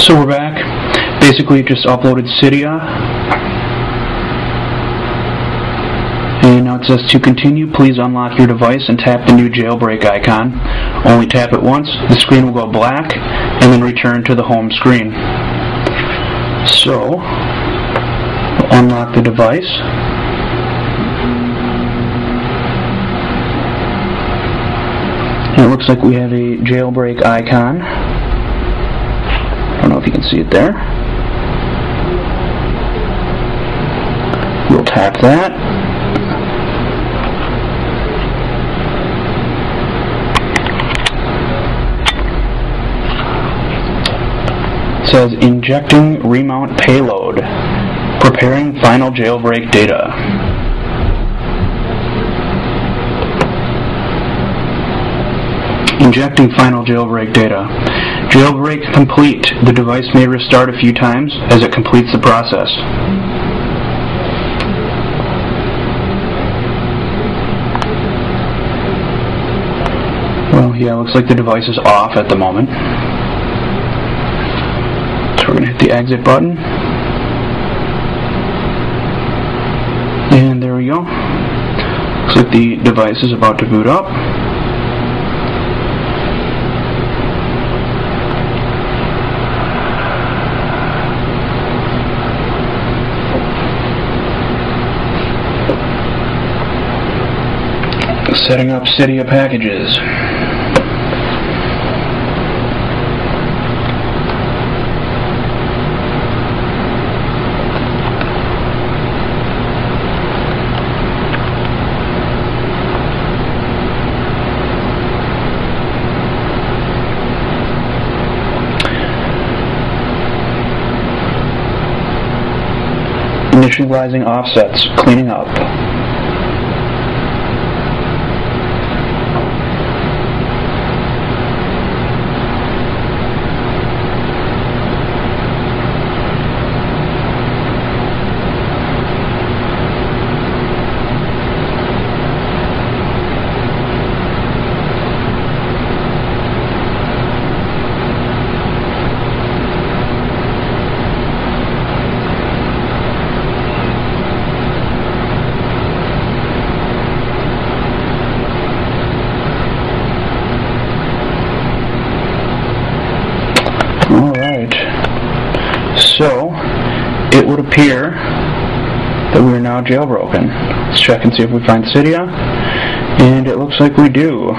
So we're back. Basically, just uploaded Cydia. And now it says to continue, please unlock your device and tap the new jailbreak icon. Only tap it once, the screen will go black, and then return to the home screen. So, unlock the device. And it looks like we have a jailbreak icon. If you can see it there. We'll tap that. Says injecting remount payload. Preparing final jailbreak data. Injecting final jailbreak data. Jailbreak complete. The device may restart a few times as it completes the process. Well, yeah, looks like the device is off at the moment. So we're going to hit the exit button. And there we go. Looks like the device is about to boot up. Setting up Cydia packages. Initializing offsets, cleaning up. So, it would appear that we are now jailbroken. Let's check and see if we find Cydia. And it looks like we do.